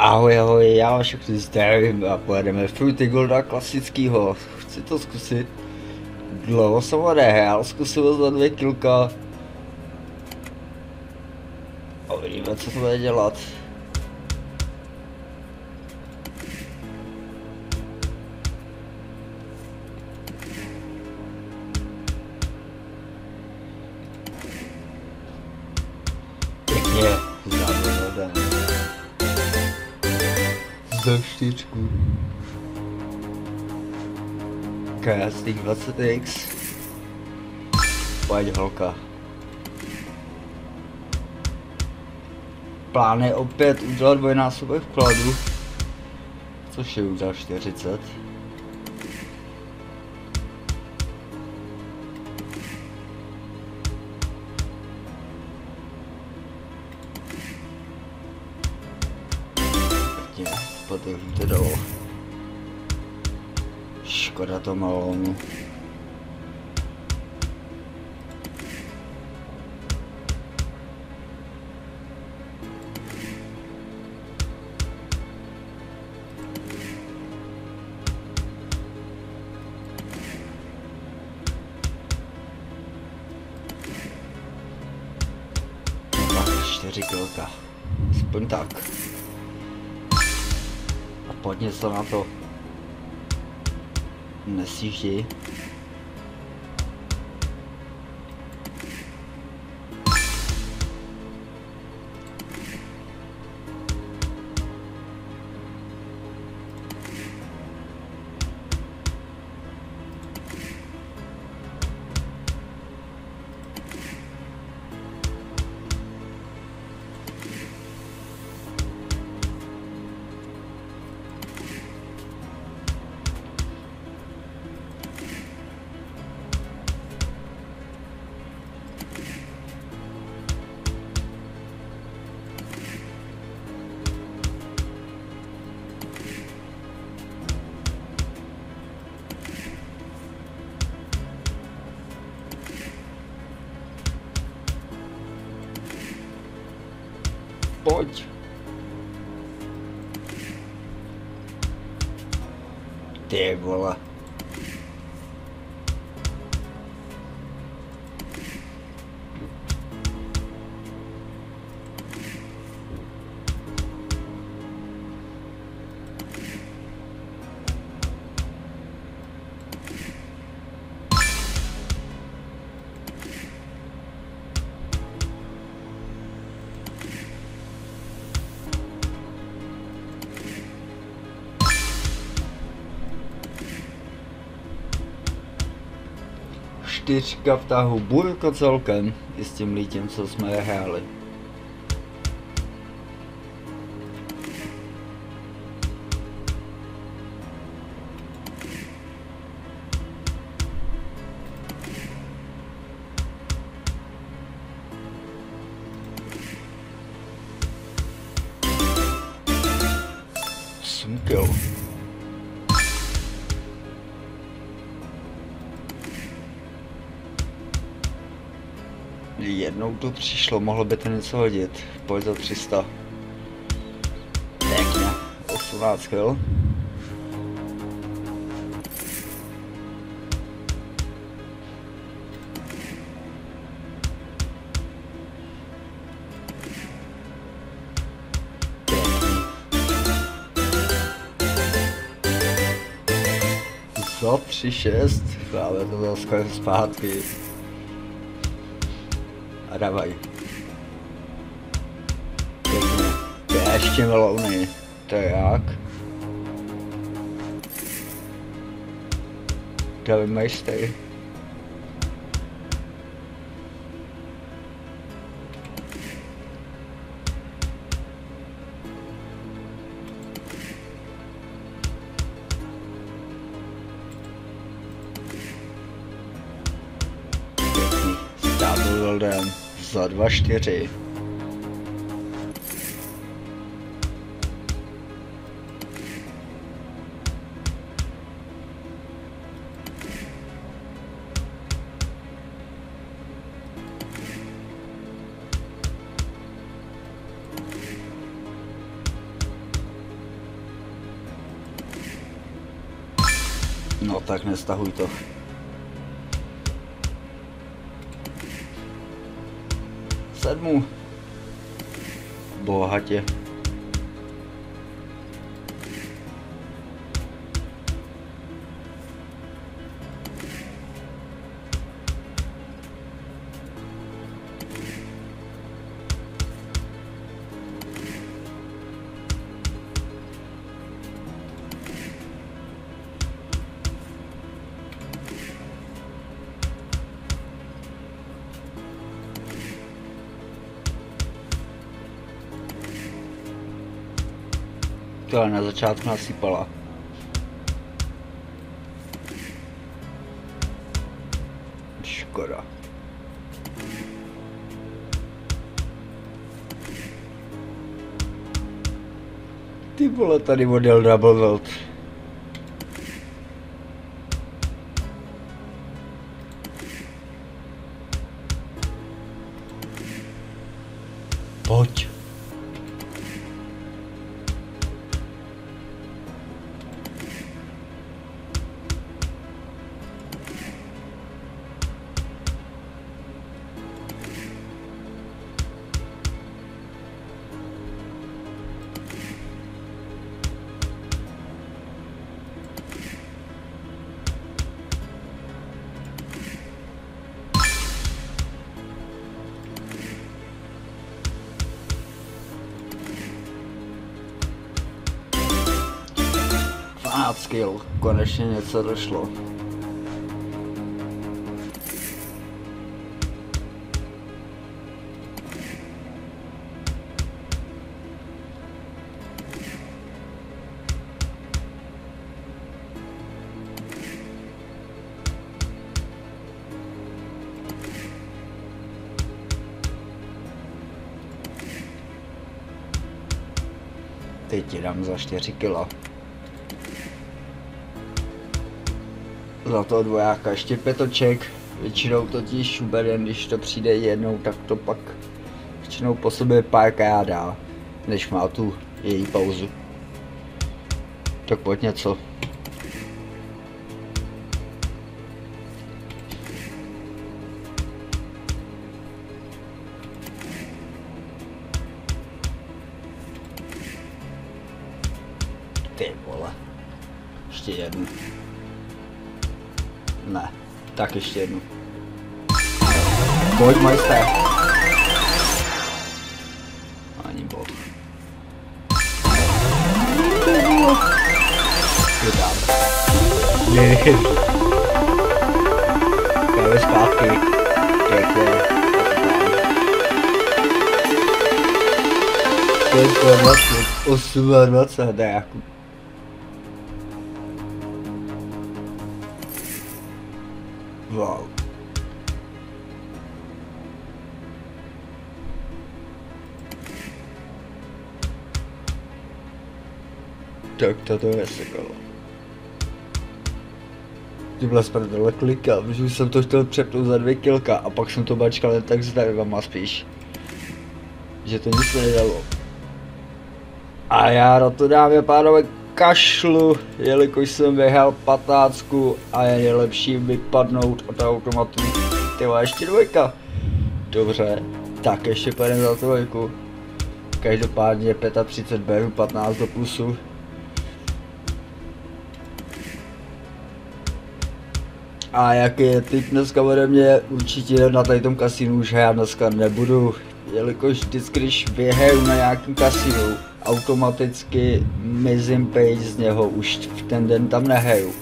Ahoj, ahoj, já vás všechny zdravím a pojedeme Fruity Golda klasickýho. Chci to zkusit. Dlouho jsem ho nehrál, zkusil za dvě kilka. A uvidíme, co to bude dělat. Čtyřku. Krásný 20x. Pojď holka. Plán je opět udělat dvojnásobek vkladu. Což je za 40. potom to dalo. Škoda to malonu. Čtyři kilka. Aspoň tak. Pojď něco na to. Nesíždi. Pojď. Ty čtyřka v tahu burko celkem i s tím lítím, co jsme hráli. Osm kil. Jednou to přišlo, mohlo by to něco hodit. Pojď za 300. Pěkně. 18 kil. Co? 3-6? Právě to bylo skoro zpátky. A dávaj. Pěkně. To je ještě melouny. To je jak? To majstej. Shieldem za 2-4. No tak nestahuj to. Sedmu. Bohatě. To na začátku nasypala. Škoda. Ty vole, tady model Double World. Pojď. Skill, konečně něco došlo. Teď ti dám za 4 kila. Za toho dvojáka ještě petoček. Většinou totiž uberem, když to přijde jednou, tak to pak většinou po sobě párkrát dá, než má tu její pauzu. Tak pojď něco. Ty vole. Ještě jednu. Ne, tak ještě jednu. Pojď majsté. Ani bod. Vydám. Ne. Jdeme zpátky. Pěkně. Pěkně 20, 28, ne, jako Wow. Tak toto je sekalo. Ty byla sprdele klika, že jsem to chtěl přepnout za dvě kilka a pak jsem to bačkal jen tak s drivama spíš. Že to nic nedalo. A já na to dámy a pánové kašlu, jelikož jsem vyhrál patácku a je nejlepší vypadnout od automatu. Ty ještě dvojka. Dobře, tak ještě pojedeme za trojku. Každopádně 35 beru, 15 do plusu. A jak je typ dneska ode mě, určitě na tady tom kasínu už já dneska nebudu, jelikož vždycky, když vyhraju na nějakém kasínu, automaticky mizím page z něho, už v ten den tam nehraju.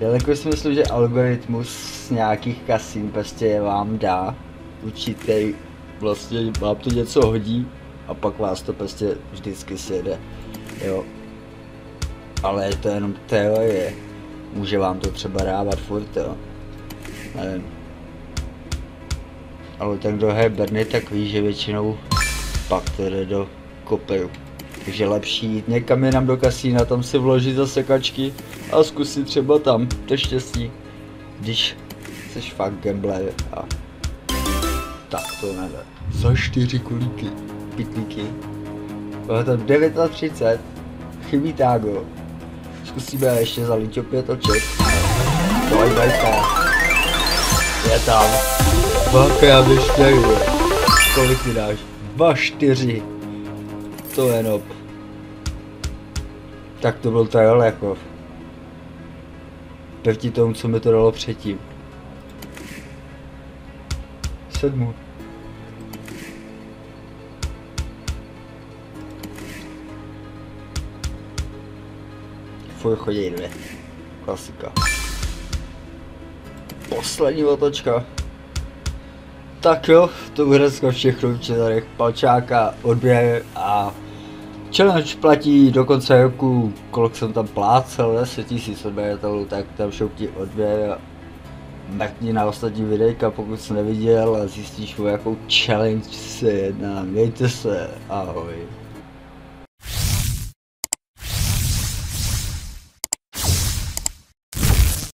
Jelikož si myslím, že algoritmus z nějakých kasín prostě vám dá určitý, vlastně vám to něco hodí a pak vás to prostě vždycky sjede, jo. Ale je to jenom teorie, může vám to třeba dávat furt, jo. Nevím. Ale ten, kdo Berny, tak ví, že většinou pak to jde do kopy. Takže lepší jít někam jinam do kasína, tam si vložit za sekačky a zkusit třeba tam, to štěstí. Když jsi fakt gambler a tak to nejde. Za čtyři kulíky, pitlíky. Bylo to 39, chybí tágo. Zkusíme ještě zalít opět oček. Bajka. Je tam. Baka, já bych nevím. Kolik mi dáš? Dva, čtyři. To je nob. Tak to byl trail jako. Proti tomu, co mi to dalo předtím. Sedmu. Fuj, chodí dvě. Klasika. Poslední otočka. Tak jo, to bude všechno v četarech palčáka, odběr a challenge platí do konce roku, kolik jsem tam plácel, 10 tisíc odběratelů, tak tam šoupti odběr mrkni na ostatní videjka, pokud jsi neviděl a zjistíš, o jakou challenge se jedná. Mějte se, ahoj.